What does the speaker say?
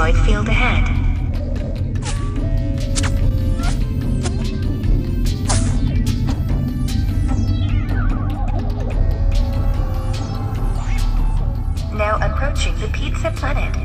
asteroid field ahead. Now approaching the pizza planet.